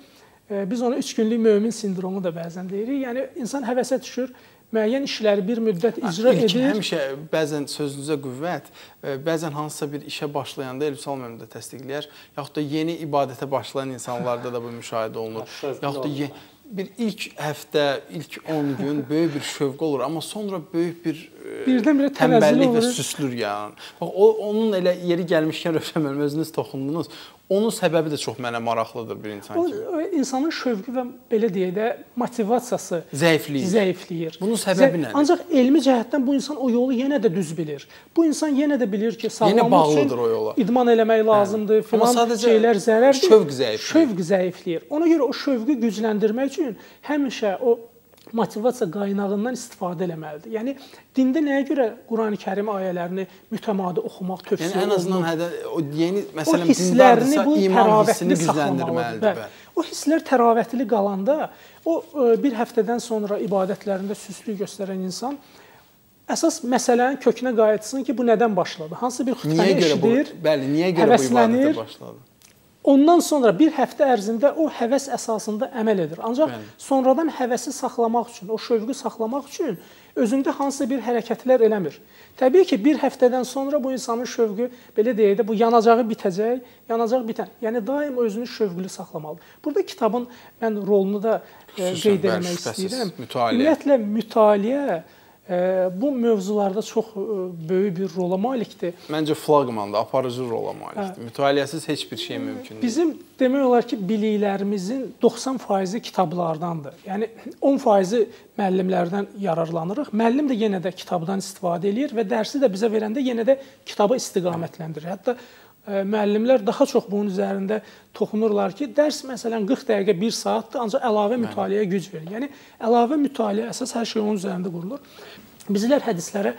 e, biz ona üç günlük mömin sindromu da bəzən deyirik. Yəni insan həvəsə düşür, müəyyən işləri bir müddət icra İlk edir. həmişə bəzən sözünüzə qüvvət, e, bəzən hansısa bir işə başlayanda Elbisal müəllim də təsdiqləyər, yaxud da yeni ibadətə başlayan insanlarda da bu müşahidə olunur. Yaxud da bir ilk həftə, ilk 10 gün böyük bir şövq olur, amma sonra böyük bir e, Birdən-birə tənbəllik və süslür yaranır. Bax o onun elə yeri gəlmişkən Rövşən müəllim özünüz toxundunuz. Onun səbəbi də çox mənə maraqlıdır bir insan O, kimi. o insanın şövqü və belə deyək də motivasiyası Zəifliyir. zəifləyir. Bunun səbəbi nədir? Ancaq elmi cəhətdən bu insan o yolu yenə də düz bilir. Bu insan yenə də bilir ki, sağlamlıq üçün o yola. idman eləmək lazımdır, Amma filan şeylər zərərdir. şövq zəifləyir. Şövq zəifləyir. Ona görə o şövqü gücləndirmək üçün həmişə o motivasiya qaynağından istifadə eləməlidir. Yəni dində nəyə görə Qurani-Kərim ayələrini mütəmadi oxumaq tövsiyə Yəni ən azından hədə o yeni məsələn dindardırsa iman hissini gücləndirməlidir. Bəli. O hisslər təravətli qalanda o e, bir həftədən sonra ibadətlərində süstlük göstərən insan əsas məsələnin kökünə qayıtsın ki, bu nədən başladı? Hansı bir xütbəni görə bu eşidir? bəli, niyə görə bu ibadətə başladı? Ondan sonra bir həftə ərzində o həvəs əsasında əməl edir. Ancaq Bəli. sonradan həvəsi saxlamaq üçün, o şövqü saxlamaq üçün özündə hansısa bir hərəkətlər eləmir. Təbii ki, bir həftədən sonra bu insanın şövqü belə deyək də bu yanacağı bitəcək, yanacaq bitən. Yəni daim özünü şövqlü saxlamalıdır. Burada kitabın mən rolunu da e, Xüsusən, qeyd etmək istəyirəm. mütaliə. Ümumiyyətlə mütaliə bu mövzularda çox e, böyük bir rola malikdir. Məncə flaqmandır, aparıcı rola malikdir. Mütaliəsiz heç bir şey mümkün deyil. Bizim demək olar ki, biliklərimizin 90%-i kitablardandır. Yəni 10%-i müəllimlərdən yararlanırıq. Müəllim də yenə də kitabdan istifadə eləyir və dərsi də bizə verəndə yenə də kitaba istiqamətləndirir. Hətta müəllimlər daha çox bunun üzərində toxunurlar ki, dərs məsələn 40 dəqiqə 1 saatdır, ancaq əlavə mütaliəyə güc verir. Yəni əlavə mütaliə əsas hər şey onun üzərində qurulur. Bizlər hədislərə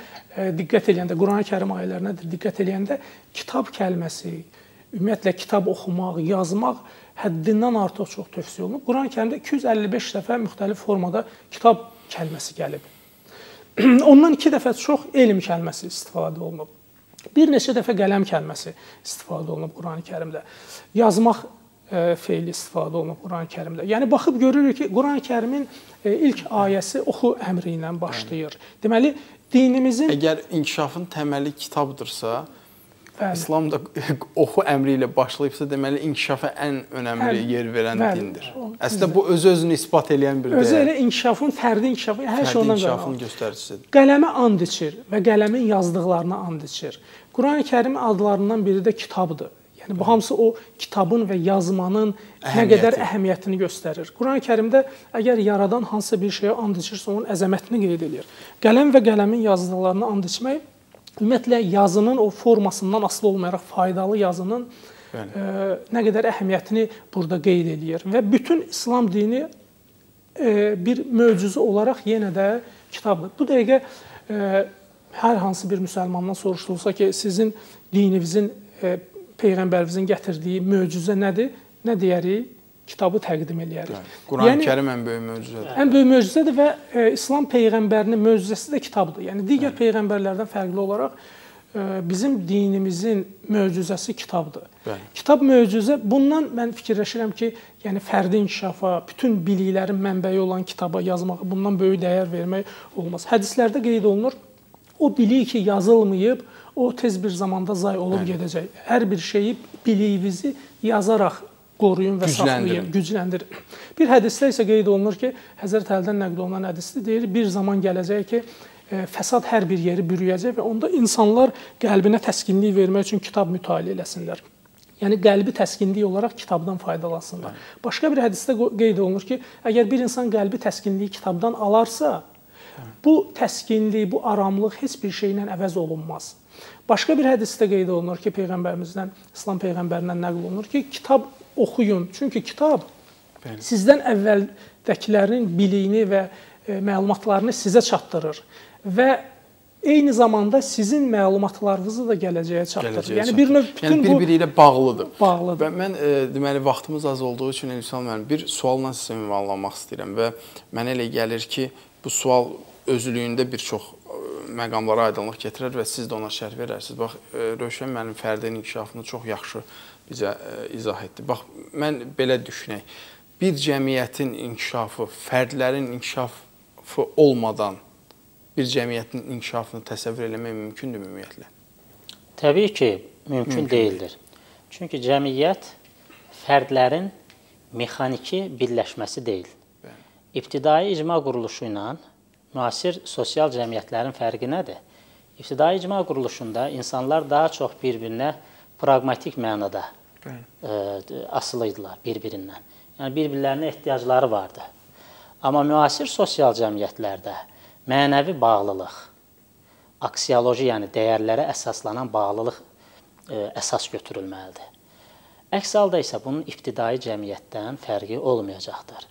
diqqət edəndə, Qurani-Kərim ayələrinə diqqət edəndə kitab kəlməsi, ümumiyyətlə kitab oxumaq, yazmaq həddindən artıq çox tövsiyə olunub. Qurani-Kərimdə 255 dəfə müxtəlif formada kitab kəlməsi gəlib. Ondan 2 dəfə çox elm kəlməsi istifadə olunub. Bir neçə dəfə qələm kəlməsi istifadə olunub Qurani-Kərimdə. Yazmaq e, feili istifadə olunub Qurani-Kərimdə. Yəni baxıb görürük ki, Qurani-Kərimin e, ilk ayəsi oxu əmri ilə başlayır. Deməli, dinimizin əgər inkişafın təməli kitabdırsa, Bəli. İslam da oxu əmri ilə başlayıbsa, deməli inkişafa ən önəmli Bəli. yer verən Bəli. dindir. Əslində bu öz-özünü isbat edən bir özü dəyər. elə inkişafın, fərdi inkişafı, hər şey Fərdi ondan inkişafın göstəricisidir. Qələmə and içir və qələmin yazdıqlarına and içir. Qurani-Kərim adlarından biri də kitabdır. Yəni bu hamısı o kitabın və yazmanın nə Əhəmiyyəti. qədər əhəmiyyətini göstərir. Qurani-Kərimdə əgər yaradan hansısa bir şeyə and içirsə, onun əzəmətini qeyd edir. Qələm və qələmin yazdıqlarına and içmək ümumiyyətlə yazının o formasından asılı olmayaraq faydalı yazının Bəli. ə, nə qədər əhəmiyyətini burada qeyd edir və bütün İslam dini ə, bir möcüzə olaraq yenə də kitabdır. Bu dəqiqə ə, hər hansı bir müsəlmandan soruşulsa ki, sizin dininizin ə, peyğəmbərinizin gətirdiyi möcüzə nədir? Nə deyərik? Kitabı təqdim eləyərik. Qurani-Kərim ən böyük möcüzədir. Ən böyük möcüzədir və e, İslam peyğəmbərinin möcüzəsi də kitabdır. Yəni digər Bəli. peyğəmbərlərdən fərqli olaraq e, bizim dinimizin möcüzəsi kitabdır. Bəli. Kitab möcüzə. Bundan mən fikirləşirəm ki, yəni fərdi inkişafa, bütün biliklərin mənbəyi olan kitaba yazmağa bundan böyük dəyər vermək olmaz. Hədislərdə qeyd olunur, o bilik ki, yazılmayıb, o tez bir zamanda zay olub Bəli. gedəcək. Hər bir şeyi biliyinizi yazaraq qoruyun və saxlayın, gücləndirin. Bir hədisdə isə qeyd olunur ki, Həzrət Əlidən nəql olunan hədisdə deyir, bir zaman gələcək ki, e, fəsad hər bir yeri bürüyəcək və onda insanlar qəlbinə təskinlik vermək üçün kitab mütaliə eləsinlər. Yəni qəlbi təskinlik olaraq kitabdan faydalansınlar. Başqa bir hədisdə qeyd olunur ki, əgər bir insan qəlbi təskinliyi kitabdan alarsa, bu təskinlik, bu aramlıq heç bir şeylə əvəz olunmaz. Başqa bir hədisdə qeyd olunur ki, peyğəmbərimizdən, İslam peyğəmbərindən nəql olunur ki, kitab oxuyun. Çünki kitab Bəli. sizdən əvvəldəkilərin biliyini və e, məlumatlarını sizə çatdırır və eyni zamanda sizin məlumatlarınızı da gələcəyə çatdırır. Gələcəyə yəni bir növ bütün yəni bir-biri ilə bağlıdır. bağlıdır. Və mən e, deməli vaxtımız az olduğu üçün Elçin müəllim bir sualla sizə ünvanlamaq istəyirəm və mənə elə gəlir ki, bu sual özlüyündə bir çox e, məqamlara aydınlıq gətirər və siz də ona şərh verərsiniz. Bax, e, Rövşən müəllim fərdin inkişafını çox yaxşı bizə e, izah etdi. Bax, mən belə düşünək. Bir cəmiyyətin inkişafı, fərdlərin inkişafı olmadan bir cəmiyyətin inkişafını təsəvvür eləmək mümkündür ümumiyyətlə? Təbii ki, mümkün, mümkün deyildir. Çünki cəmiyyət fərdlərin mexaniki birləşməsi deyil. Bəli. İbtidai icma quruluşu ilə müasir sosial cəmiyyətlərin fərqi nədir? İbtidai icma quruluşunda insanlar daha çox bir-birinə praqmatik mənada ə, asılı idilər bir-birindən. Yəni bir-birlərinə ehtiyacları vardı. Amma müasir sosial cəmiyyətlərdə mənəvi bağlılıq, aksioloji, yəni dəyərlərə əsaslanan bağlılıq ə, əsas götürülməlidir. Əks halda isə bunun ibtidai cəmiyyətdən fərqi olmayacaqdır.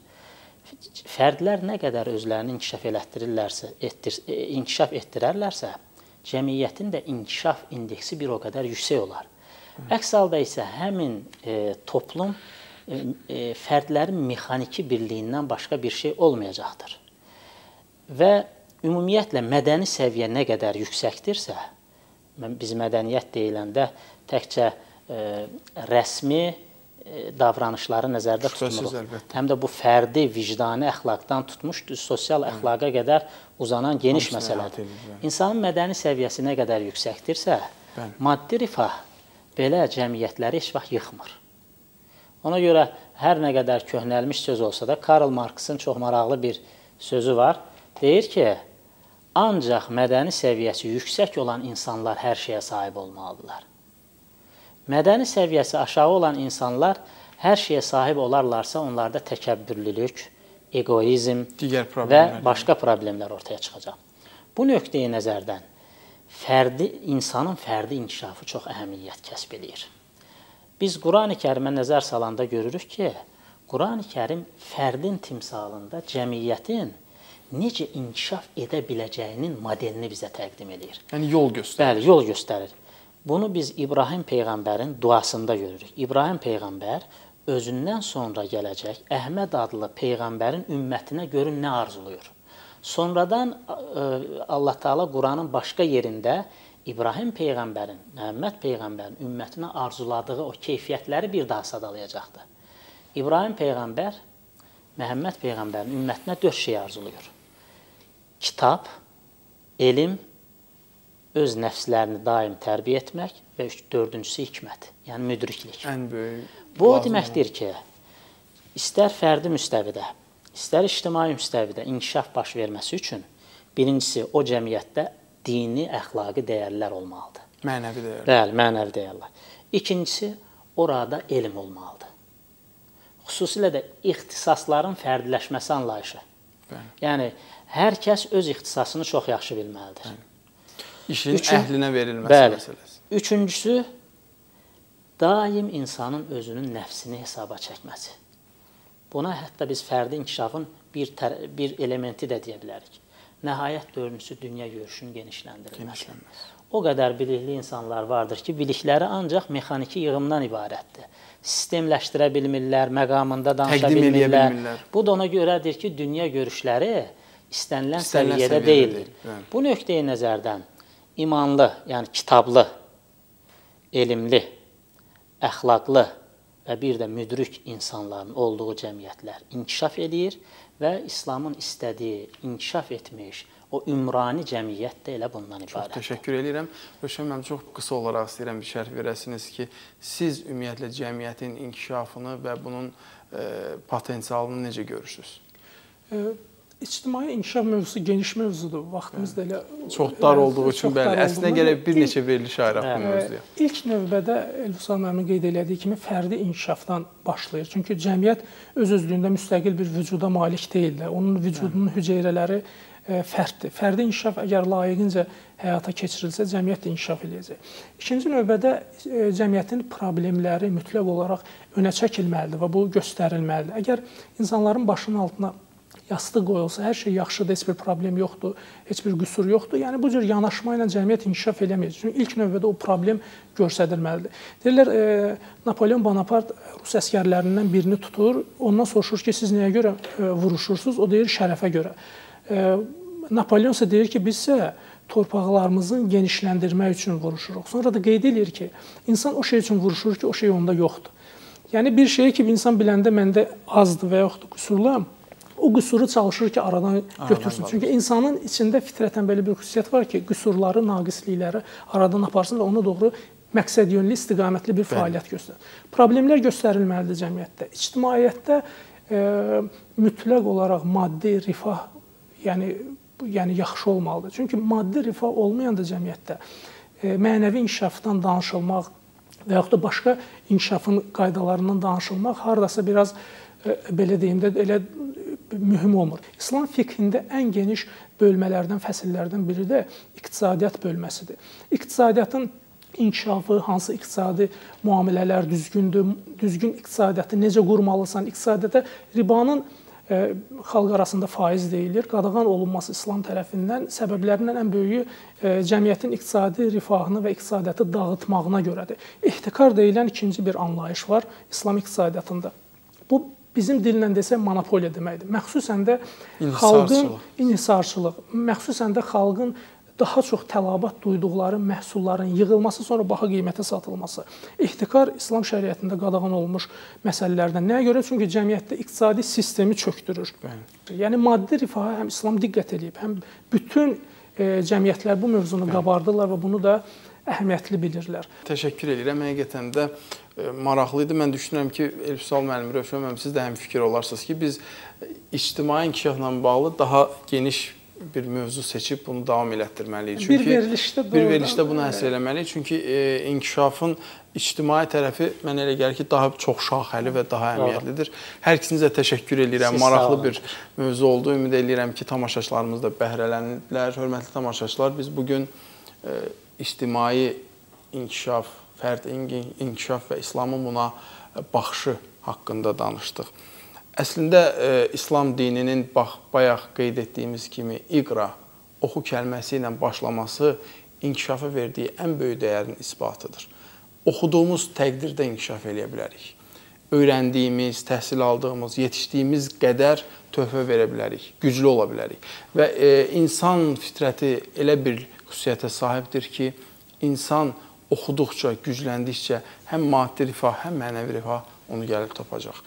Fərdlər nə qədər özlərini inkişaf elətdirirlərsə, etdir, e, inkişaf etdirərlərsə, cəmiyyətin də inkişaf indeksi bir o qədər yüksək olar. Əks halda isə həmin e, toplum e, e, fərdlərin mexaniki birliyindən başqa bir şey olmayacaqdır. Və ümumiyyətlə mədəni səviyyə nə qədər yüksəkdirsə, biz mədəniyyət deyiləndə təkcə e, rəsmi e, davranışları nəzərdə tutmuruq. Həm də bu fərdi vicdani əxlaqdan tutmuş sosial əxlaqa qədər uzanan geniş məsələdir. İnsanın mədəni səviyyəsi nə qədər yüksəkdirsə, maddi rifah belə cəmiyyətləri heç vaxt yıxmır. Ona görə hər nə qədər köhnəlmiş söz olsa da Karl Marksın çox maraqlı bir sözü var. Deyir ki, ancaq mədəni səviyyəsi yüksək olan insanlar hər şeyə sahib olmalıdırlar. Mədəni səviyyəsi aşağı olan insanlar hər şeyə sahib olarlarsa, onlarda təkəbbürlülük, egoizm və başqa problemlər ortaya çıxacaq. Bu nöqteyi nəzərdən fərdi insanın fərdi inkişafı çox əhəmiyyət kəsb eləyir. Biz Qurani-Kərimə nəzər salanda görürük ki, Qurani-Kərim fərdin timsalında cəmiyyətin necə inkişaf edə biləcəyinin modelini bizə təqdim eləyir. Yəni yol göstərir. Bəli, yol göstərir. Bunu biz İbrahim peyğəmbərin duasında görürük. İbrahim peyğəmbər özündən sonra gələcək Əhməd adlı peyğəmbərin ümmətinə görün nə arzuluyur. Sonradan Allah Taala Quranın başqa yerində İbrahim peyğəmbərin, Məhəmməd peyğəmbərin ümmətinə arzuladığı o keyfiyyətləri bir daha sadalayacaqdı. İbrahim peyğəmbər Məhəmməd peyğəmbərin ümmətinə 4 şey arzuluyur. Kitab, elm, öz nəfslərini daim tərbiyə etmək və dördüncüsü hikmət, yəni müdriklik. Ən böyük. Bu o deməkdir ki, istər fərdi müstəvidə, istər ictimai müstəvidə inkişaf baş verməsi üçün birincisi o cəmiyyətdə dini, əxlaqi dəyərlər olmalıdır. Mənəvi dəyərlər. Bəli, mənəvi dəyərlər. İkincisi, orada elm olmalıdır. Xüsusilə də ixtisasların fərdiləşməsi anlayışı. Bəli. Yəni hər kəs öz ixtisasını çox yaxşı bilməlidir. Bəli. İşin Üçün, əhlinə verilməsi bəli. məsələsi. Üçüncüsü daim insanın özünün nəfsini hesaba çəkməsi. Buna hətta biz fərdi inkişafın bir bir elementi də deyə bilərik. Nəhayət dördüncüsü dünya görüşünün genişləndirilməsi. O qədər bilikli insanlar vardır ki, bilikləri ancaq mexaniki yığımdan ibarətdir. Sistemləşdirə bilmirlər, məqamında danışa bilmirlər. bilmirlər. Bu da ona görədir ki, dünya görüşləri istənilən İstənilən səviyyədə deyildir. deyil. Bu nöqteyi nəzərdən imanlı, yəni kitablı, elmli, əxlaqlı və bir də müdrik insanların olduğu cəmiyyətlər inkişaf eləyir və İslamın istədiyi inkişaf etmiş o ümrani cəmiyyət də elə bundan ibarətdir. Təşəkkür edirəm. Rövşən müəllim çox qısa olaraq istəyirəm bir şərh verəsiniz ki, siz ümumiyyətlə cəmiyyətin inkişafını və bunun e, potensialını necə görürsüz? E, İctimai inkişaf mövzusu geniş mövzudur. Vaxtımız da elə Çox dar olduğu üçün dar bəli, əslində gərək bir neçə veriliş ayıraq bu mövzuya. İlk növbədə Elvusal müəllimin qeyd elədiyi kimi fərdi inkişafdan başlayır. Çünki cəmiyyət öz-özlüyündə müstəqil bir vücuda malik deyil də. Onun vücudunun hüceyrələri e, fərddir. Fərdi inkişaf əgər layiqincə həyata keçirilsə, cəmiyyət də inkişaf eləyəcək. İkinci növbədə e, cəmiyyətin problemləri mütləq olaraq önə çəkilməlidir və bu göstərilməlidir. Əgər insanların başının altına yastıq qoyulsa, hər şey yaxşıdır, heç bir problem yoxdur, heç bir qüsur yoxdur. Yəni bu cür yanaşma ilə cəmiyyət inkişaf eləmir. Çünki ilk növbədə o problem göstərilməlidir. Deyirlər, e, Napoleon Bonapart rus əskərlərindən birini tutur, ondan soruşur ki, siz nəyə görə e, vuruşursunuz? O deyir, şərəfə görə. E, Napoleon isə deyir ki, biz isə torpaqlarımızı genişləndirmək üçün vuruşuruq. Sonra da qeyd edir ki, insan o şey üçün vuruşur ki, o şey onda yoxdur. Yəni bir şeyi ki, insan biləndə məndə azdır və yaxud qüsurlam, o qüsuru çalışır ki, aradan götürsün. Çünki insanın içində fitrətən belə bir xüsusiyyət var ki, qüsurları, naqislikləri aradan aparsın və ona doğru məqsədyönlü, istiqamətli bir fəaliyyət göstərir. Problemlər göstərilməlidir cəmiyyətdə. İctimaiyyətdə e, mütləq olaraq maddi rifah, yəni yəni yaxşı olmalıdır. Çünki maddi rifah olmayanda cəmiyyətdə e, mənəvi inkişafdan danışılmaq və yaxud da başqa inkişafın qaydalarından danışılmaq hardasa biraz e, belə deyim də elə mühüm olmur. İslam fiqhində ən geniş bölmələrdən, fəsillərdən biri də iqtisadiyyat bölməsidir. İqtisadiyyatın inkişafı, hansı iqtisadi müamilələr düzgündür, düzgün iqtisadiyyatı necə qurmalısan, iqtisadiyyata ribanın e, xalq arasında faiz deyilir, qadağan olunması İslam tərəfindən səbəblərindən ən böyüyü e, cəmiyyətin iqtisadi rifahını və iqtisadiyyatı dağıtmağına görədir. İhtikar deyilən ikinci bir anlayış var İslam iqtisadiyyatında. Bu bizim dillə desək monopoliya deməkdir. Məxsusən də xalqın inhisarçılıq, məxsusən də xalqın daha çox tələbat duyduqları məhsulların yığılması, sonra baha qiymətə satılması. İhtikar İslam şəriətində qadağan olunmuş məsələlərdən. Nəyə görə? Çünki cəmiyyətdə iqtisadi sistemi çökdürür. Bəli. Yəni maddi rifaha həm İslam diqqət eləyib, həm bütün e, cəmiyyətlər bu mövzunu Bəli. qabardırlar və bunu da əhəmiyyətli bilirlər. Təşəkkür edirəm. Həqiqətən də e, maraqlı idi. Mən düşünürəm ki, Elfisal müəllim, Rövşən müəllim siz də həm fikir olarsınız ki, biz ictimai inkişafla bağlı daha geniş bir mövzu seçib bunu davam elətdirməliyik. Çünki bir verilişdə bir verilişdə bunu həsr eləməliyik. Çünki e, inkişafın ictimai tərəfi mənə elə gəlir ki, daha çox şaxəli və daha əhəmiyyətlidir. Hər ikinizə təşəkkür edirəm. Siz Maraqlı bir mövzu oldu. Ümid edirəm ki, tamaşaçılarımız da bəhrələnirlər. Hörmətli tamaşaçılar, biz bu gün e, ictimai inkişaf, fərd inkişaf və İslamın buna baxışı haqqında danışdıq. Əslində e, İslam dininin bax bayaq qeyd etdiyimiz kimi iqra oxu kəlməsi ilə başlaması inkişafa verdiyi ən böyük dəyərin isbatıdır. Oxuduğumuz təqdirdə inkişaf eləyə bilərik. Öyrəndiyimiz, təhsil aldığımız, yetişdiyimiz qədər töhfə verə bilərik, güclü ola bilərik. Və e, insan fitrəti elə bir xüsusiyyətə sahibdir ki, insan oxuduqca, gücləndikcə həm maddi rifah, həm mənəvi rifah onu gəlib tapacaq.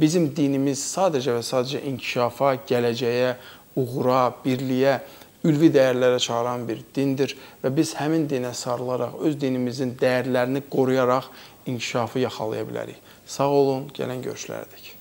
Bizim dinimiz sadəcə və sadəcə inkişafa, gələcəyə, uğura, birliyə, ülvi dəyərlərə çağıran bir dindir və biz həmin dinə sarılaraq öz dinimizin dəyərlərini qoruyaraq inkişafı yaxalaya bilərik. Sağ olun, gələn görüşlərdək.